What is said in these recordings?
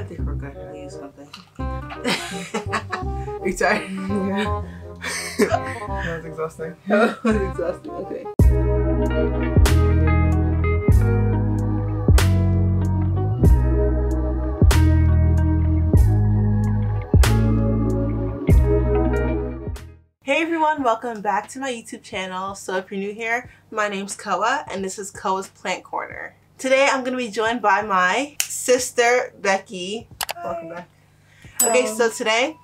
I think we're good. I'll use something. Are you tired? Yeah. that was exhausting. that was exhausting. Okay. Hey everyone, welcome back to my YouTube channel. So if you're new here, my name's Koa and this is Koa's Plant Corner. Today I'm going to be joined by my sister, Becky. Welcome back. Okay, so today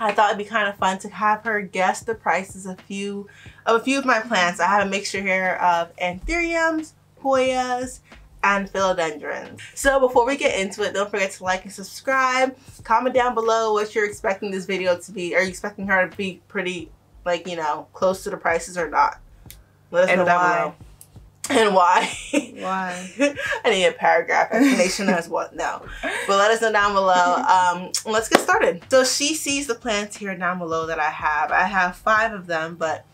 I thought it'd be kind of fun to have her guess the prices of few of a few of my plants. I have a mixture here of anthuriums, hoyas, and philodendrons. So before we get into it, don't forget to like and subscribe. Comment down below what you're expecting this video to be. Are you expecting her to be pretty, like, you know, close to the prices or not? Let us And know down why? below. And why? Why? I need a paragraph explanation as well. no. But let us know down below. Um, let's get started. So she sees the plants here down below that I have. I have five of them, but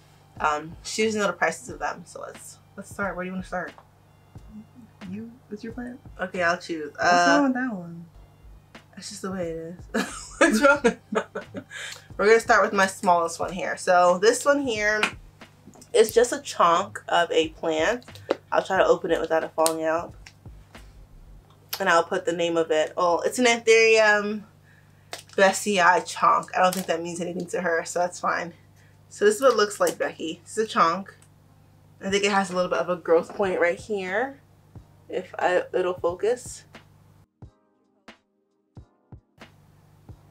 um, she doesn't know the prices of them. So let's let's start. Where do you want to start? You? What's your plan? Okay, I'll choose. What's wrong Uh, with that one? that's just the way it is. What's wrong? We're gonna start with my smallest one here. So this one here is just a chunk of a plant. I'll try to open it without it falling out. And I'll put the name of it. Oh, it's an Anthurium Bessie chunk. I don't think that means anything to her, so that's fine. So this is what it looks like, Becky. This is a chunk. I think it has a little bit of a growth point right here. If I, it'll focus.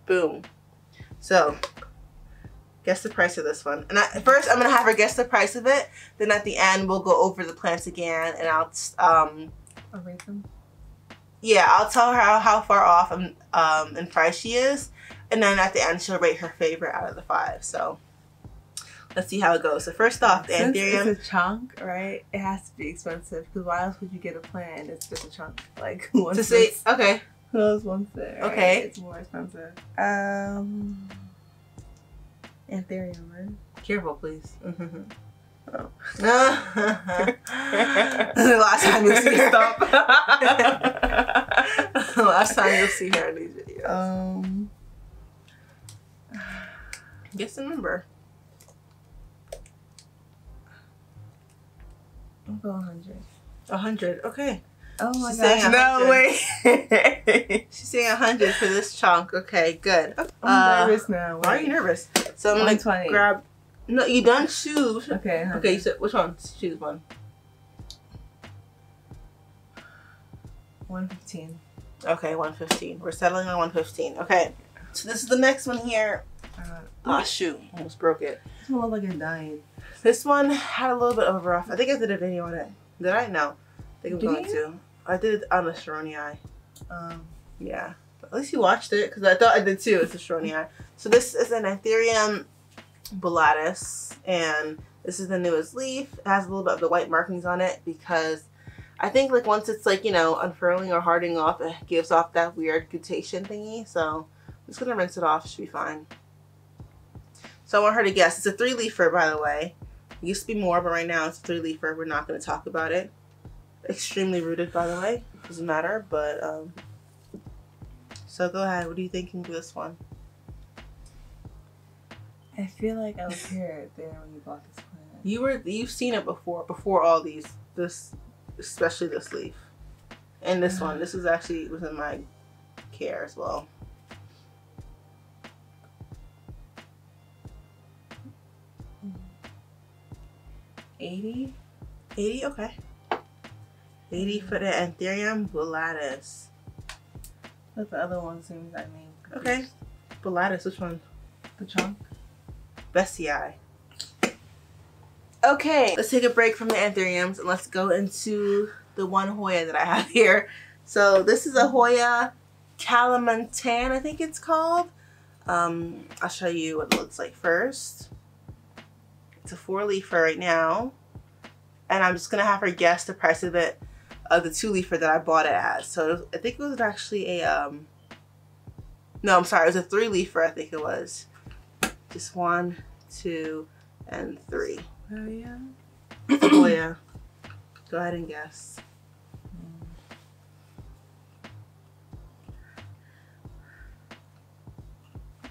Boom. So, guess the price of this one. And I, first, I'm gonna have her guess the price of it. Then at the end, we'll go over the plants again, and I'll um I'll rate them. yeah, I'll tell her how, how far off um, um in price she is, and then at the end she'll rate her favorite out of the five. So let's see how it goes. So first off, the Since anthurium. it's a chunk, right? It has to be expensive. Because why else would you get a plant and it's just a chunk? Like once To say okay, who else wants it? right? Okay. It's more expensive. Um. Right? careful please. Oh. last time you'll see her. Stop. last time you'll see her in these videos. um. Guess the number. I'll go 100. A hundred. Okay. Oh my She's gosh. No 100. way. She's saying a hundred for this chunk. Okay, good. I'm Uh, nervous now. Why are you nervous? So I'm gonna 120. grab. No, you done choose. Okay. 100. Okay, you said which one? Choose one. 115. Okay, one fifteen. We're settling on one fifteen. Okay. So this is the next one here. Uh, Ah, shoot, almost broke it. this one like dying. This one had a little bit of a rough. I think I did a video on it. Did I? No. I think I'm Did going you? to. I did it on the Sharoni eye. Um, Yeah. At least you watched it because I thought I did too. It's a Sharoni eye. So this is an Anthurium bullatus, and this is the newest leaf. It has a little bit of the white markings on it because I think like once it's like you know unfurling or hardening off, it gives off that weird glutation thingy. So I'm just gonna rinse it off. Should be fine. So I want her to guess. It's a three leafer, by the way. It used to be more, but right now it's a three leafer. We're not gonna talk about it. Extremely rooted, by the way. Doesn't matter, but um. So go ahead. What are you thinking for this one? I feel like I was here there when you bought this plant. You were you've seen it before. Before all these, this especially this leaf, and this one. This is actually within my care as well. Eighty. Eighty, okay. Eighty for the Anthurium bullatus. But the other one seems. I mean. Okay. Bullatus, which one? The chunk. Bessie Okay, let's take a break from the anthuriums and let's go into the one Hoya that I have here. So this is a Hoya Kalimantan, I think it's called. Um, I'll show you what it looks like first. It's a four leafer right now. And I'm just gonna have her guess the price of it, of the two leafer that I bought it as. So I think it was actually a, um, no, I'm sorry, it was a three leafer, I think it was. Just one, two, and three. Oh yeah. oh yeah. Go ahead and guess.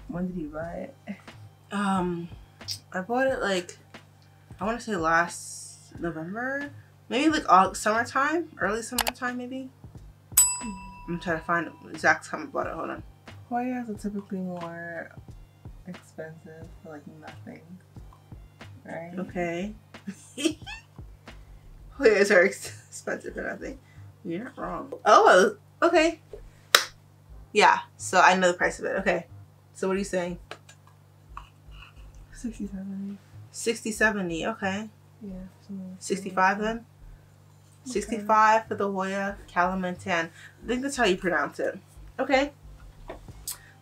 When did you buy it? Um, I bought it like I want to say last November, maybe like all summertime, early summertime, maybe. I'm trying to find the exact time I bought it. Hold on. Hoyas are typically more expensive for like nothing, right? Okay. Hoyas are expensive for nothing. You're not wrong. Oh, okay. Yeah, so I know the price of it. Okay. So what are you saying? 60, 70. 60, 70. Okay. Yeah. 65 then? Okay. 65 for the Hoya Kalimantan. I think that's how you pronounce it. Okay.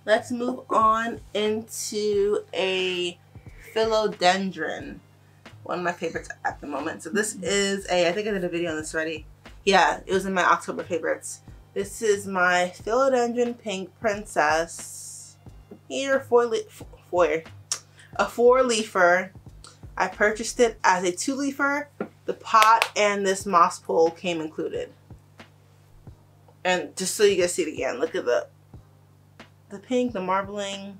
Let's move on into a philodendron. One of my favorites at the moment. So this mm-hmm. is a, I think I did a video on this already. Yeah, it was in my October favorites. This is my philodendron pink princess. Here, four, four, a four leafer. I purchased it as a two leafer the pot and this moss pole came included. And just so you guys see it again, look at the the pink, the marbling.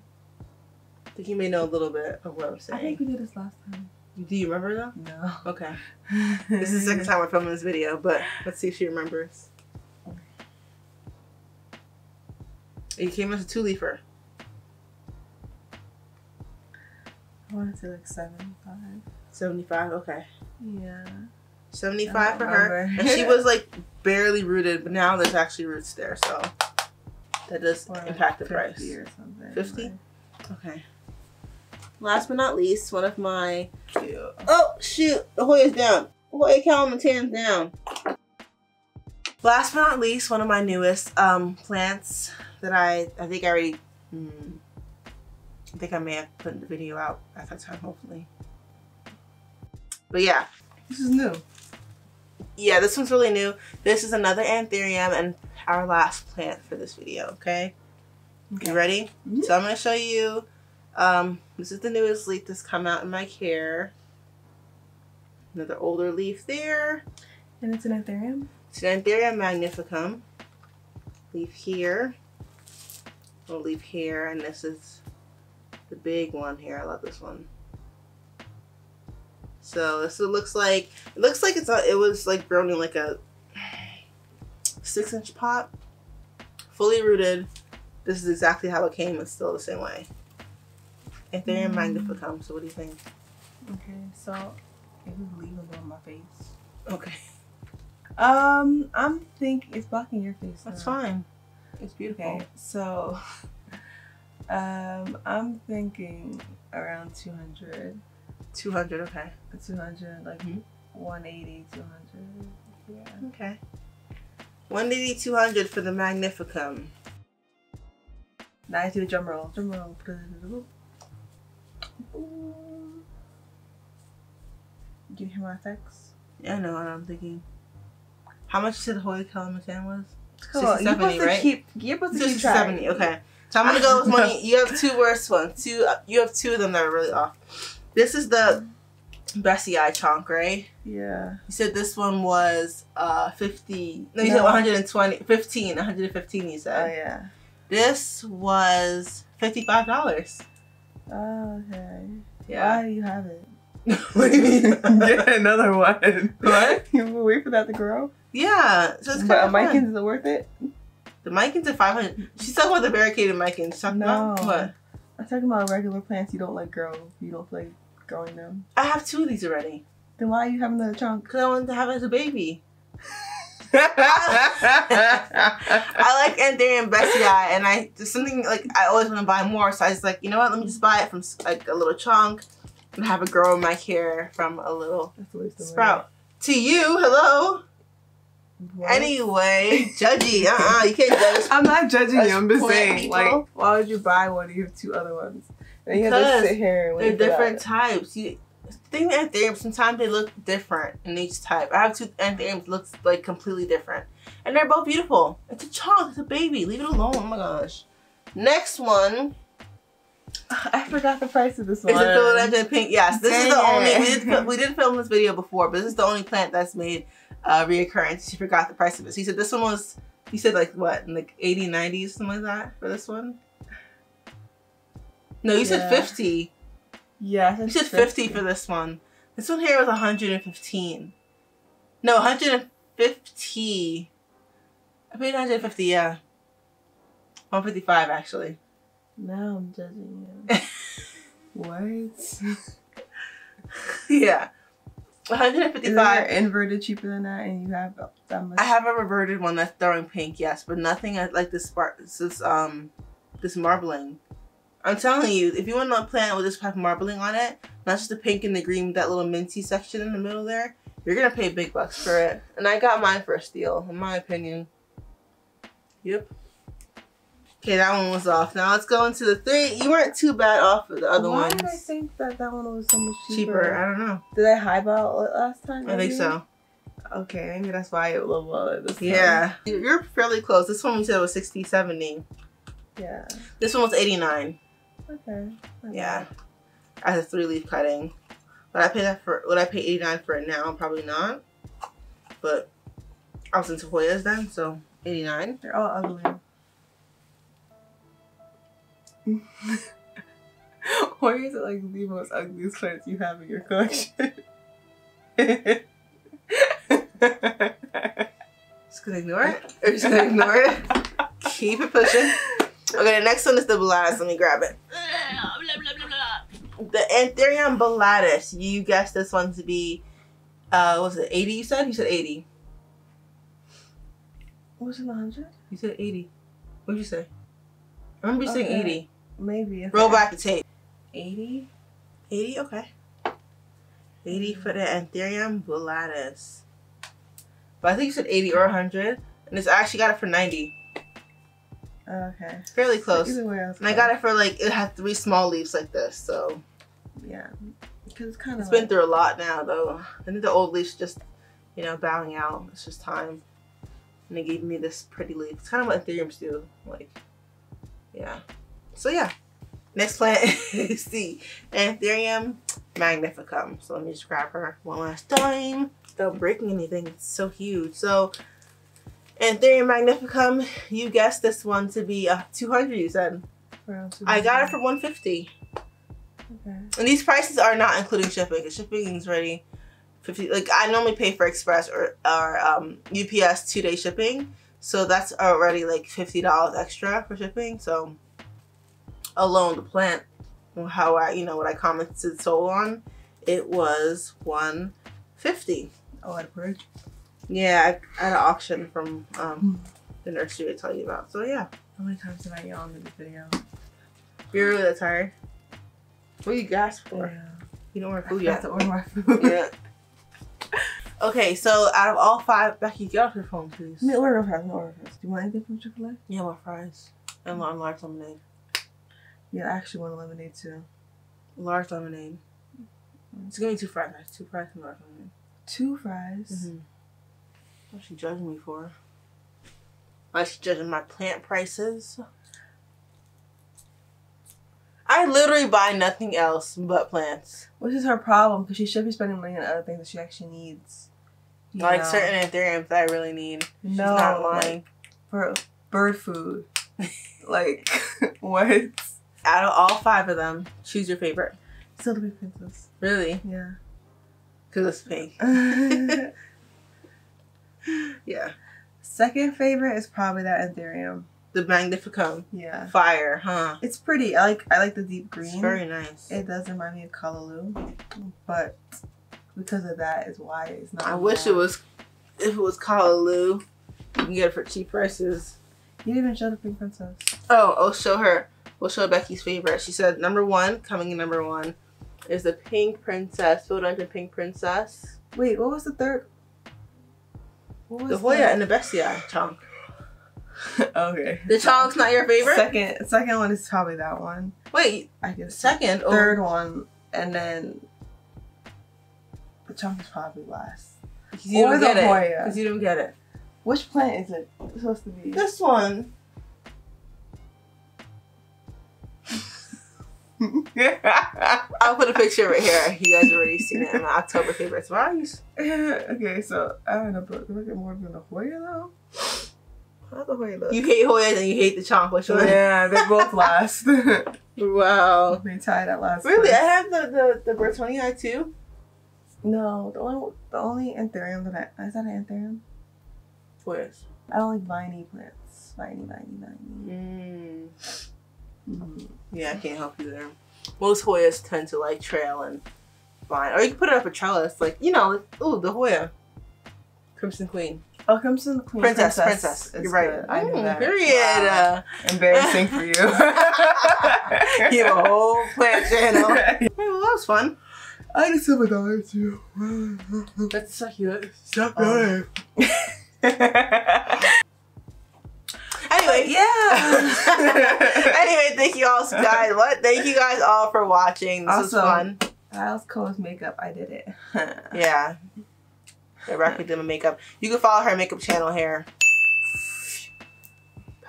I think you may know a little bit of what I'm saying. I think we did this last time. Do you remember though? No. Okay. This is the second time we're filming this video, but let's see if she remembers. It came as a two leafer. I want to say like 75. 75, okay. Yeah. 75 I for her. And she was like barely rooted, but now there's actually roots there, so that does Or impact the 50 price. or something. 50? like- Okay. Last but not least, one of my Cute. oh shoot, the Hoya's down. Hoya Kalimantan's down. Last but not least, one of my newest um plants that I I think I already hmm, I think I may have put the video out at that time, hopefully. But yeah, This is new. yeah, this one's really new. This is another anthurium and our last plant for this video. Okay, you ready? Mhm. So I'm gonna show you. Um, this is the newest leaf that's come out in my care. Another older leaf there. And it's an anthurium? It's an Anthurium magnificum. Leaf here. Little leaf here, and this is the big one here. I love this one. So this is- looks like it looks like it's a, it was like grown in like a six inch pot, fully rooted. This is exactly how it came. It's still the same way. Anthurium Mm. magnificum. So what do you think? Okay, so it was leaving on my face. Okay, Um, I'm thinking it's blocking your face. that's now. fine. It's beautiful. Okay, so um, I'm thinking around 200. Two hundred. Okay. 200, like Mhm. 180, 200. Yeah. Okay. 180, 200 for the Magnificum. Now I do the drum roll. Drum roll. Do you hear my effects? Yeah, I know what I'm thinking. How much did Hoya Kalimantan was? Come on, 60, you're supposed 70, to keep. You're supposed to keep 60, track. 70, okay. So I'm gonna go with one. You have two worst ones. Two. uh, You have two of them that are really off. This is the besseae Chonk, right? Yeah. You said this one was uh 50. No, you said 120. 15. 115. You said. Oh yeah. This was fifty-five dollars. Oh, okay. Yeah. Why do you have it? what do you mean? Get another one. What? You wait for that to grow. Yeah. So it's But kind a of is it worth it? The Mikins are 500. She's talking about the barricaded. She's talking about No. what? I'm talking about regular plants you don't like grow. You don't like growing them. I have two of these already. Then why are you having the chunk? Because I wanted to have it as a baby. I like Anthurium Bessie and I there's something like I always want to buy more. So I was like, you know what? Let me just buy it from like a little chunk and have it grow in my care from a little That's a waste of sprout. To you, hello. What? Anyway, judgy. Uh uh you can't judge. I'm not judging you. I'm just saying, people. like, why would you buy one? You have two other ones, and you have to Because sit here and They're different types. You think anthurium sometimes they look different in each type. I have two anthuriums looks like completely different, and they're both beautiful. It's a child. It's a baby. Leave it alone. Oh my gosh. Next one I forgot the price of this is one. the philodendron pink. Yes, this is the Dang only we did we did film this video before, but this is the only plant that's made uh, reoccurrence. She forgot the price of it. So you said this one was. he said like what, in like 80, 90s, something like that for this one. No, you said 50. Yeah, You said 50 for this one. This one here was 115. No, 150. I paid 150, yeah. 155 actually. Now I'm judging you. what? yeah. Is 155. there inverted cheaper than that, and you have that much? I have a reverted one that's throwing pink, yes, but nothing like this spark. This um, this marbling. I'm telling you, if you want a plant with this type of marbling on it, not just the pink and the green that little minty section in the middle there, you're gonna pay big bucks for it. And I got mine for a steal, in my opinion. Yep. Okay, that one was off. Now let's go into the three. You weren't too bad off of the other Why ones. did I think that that one was so much cheaper? cheaper. I don't know. Did I highball it last time? I think so. Okay, maybe that's why it was lower this time. Yeah. You're fairly close. This one we said was 60, 70. Yeah. This one was 89. Okay. Not Yeah. As a three leaf cutting. Would I pay that for would I pay 89 for it now? Probably not. But I was in Hoyas then, so 89. They're all ugly. Why is it like the most ugliest plants you have in your collection? Just gonna ignore it. Or just gonna ignore it. Keep it pushing. Okay, the next one is the Bullatus. Let me grab it. The Anthurium Bullatus. You guessed this one to be uh what was it 80 you said? You said 80. was it 100? You said 80. What'd you say? I remember you saying Okay. 80. Maybe. if Roll back the tape. 80? 80, okay. 80 for the Anthurium Bullatus. But I think you said 80 or 100. And it's I actually got it for 90. Okay. Fairly close. Either way, I And I got it for like, it had three small leaves like this. So Yeah. Because it's kind of it's been through a lot now though. I think the old leaves just, you know, bowing out. It's just time. And they gave me this pretty leaf. It's kind of what Anthuriums do. Like, yeah. So yeah. Next plant is the Anthurium magnificum. So let me just grab her one last time. Without breaking anything, it's so huge. So Anthurium magnificum, you guessed this one to be uh, 200 you said. I got it for 150 Okay. And these prices are not including shipping. Because shipping is already 50 like I normally pay for express or, or um, UPS two day shipping. So that's already like $50 extra for shipping. So alone the plant how I you know what I commented so on, it was 150 Oh, at a bridge? Yeah, I, at an auction from um, the nursery I tell you about. So yeah, How many times did I yawn in this video? you're really that tired. What you gasp for? Yeah. You don't want I food forgot have to order my food. yeah. Okay, so out of all five, Becky, get off your phone, please. Let me order fries. Let me order fries. Do you want anything from Chick fil A? Yeah, my fries and large, large lemonade. Yeah, I actually want a lemonade too. Large lemonade. It's gonna be two fries. guys. Two fries and large lemonade. Two fries. Mm-hmm. What's she judging me for? Why she judging my plant prices? I literally buy nothing else but plants. Which is her problem because she should be spending money on other things that she actually needs. You like know? certain anthuriums that I really need. She's No, not like, lying. for bird food. like what? Out of all five of them, choose your favorite. Still the princess. Really? Yeah. Because it's pink. yeah. Second favorite is probably that Anthurium. The Magnificum. Yeah. Fire, huh? It's pretty. I like I like the deep It's green. very nice. It does remind me of Callaloo, but because of that is why it's not. I wish it was, if it was Callaloo, you can get it for cheap prices. You didn't even show the pink princess. Oh, I'll show her. We'll show Becky's favorite. She said number one, coming in number one, is the Pink Princess, Philodendron Pink Princess. Wait, what was the third? What was The Hoya and the Bestia chunk. okay. The chunk's not your favorite? Second, second one is probably that one. Wait, I guess. second? or- Third one, and then the chunk is probably last. 'cause you or don't the get it. Hoya. Because you don't get it. Which plant is it supposed to be? This one. I'll put a picture right here. You guys already seen it in my October favorites. Rise. okay, so I don't know, but look at more than the Hoya though. How the Hoya look? You hate Hoya and you hate the chunk. Which one? Yeah, they're both last. Wow. They tied at last. Really? place. I have the, the, the Bertonia too. No, the only the only anthurium that I is that an anthurium? Where's? I don't like viney plants. Viney, viney, viney. Mm. Mm. Yeah, I can't help you there. Most Hoyas tend to like trail and vine. Or you can put it up a trellis. Like, you know, like, ooh, the Hoya. Crimson Queen. Oh, Crimson Queen Princess, princess. is You're right. good. I knew Mm, that. Period. Wow. Embarrassing for you. You have a whole plant channel. Hey, well, that was fun. I just have a dollar too. That's so cute. Stop Um, Anyway, yeah. anyway, thank you all guys. What? Thank you guys all for watching. This was Also- fun. Kyle's Cole's makeup. I did it. Yeah. The record did my makeup. You can follow her makeup channel here.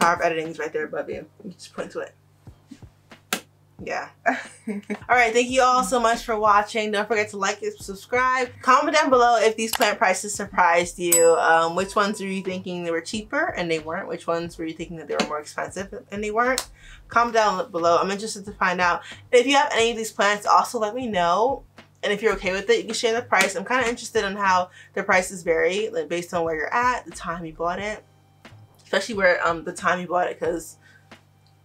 Power of editing is right there above you. You just point to it. Yeah. All right. Thank you all so much for watching. Don't forget to like and subscribe. Comment down below if these plant prices surprised you. Um, which ones were you thinking they were cheaper and they weren't? Which ones were you thinking that they were more expensive and they weren't? Comment down below. I'm interested to find out. If you have any of these plants, also let me know. And if you're okay with it, you can share the price. I'm kind of interested in how the prices vary, like based on where you're at, the time you bought it, especially where um the time you bought it, because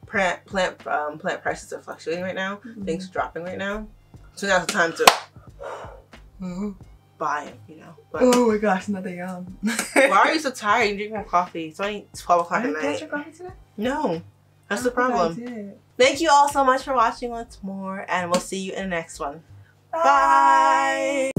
plant plant um, plant prices are fluctuating right now. Things are dropping right now, so now's the time to Oh, buy it. You know. But oh my gosh, another yum. why are you so tired? You drink more coffee. It's only twelve o'clock I at night. get your coffee today? No, that's the I I problem. did. Thank you all so much for watching once more, and we'll see you in the next one. Bye. Bye.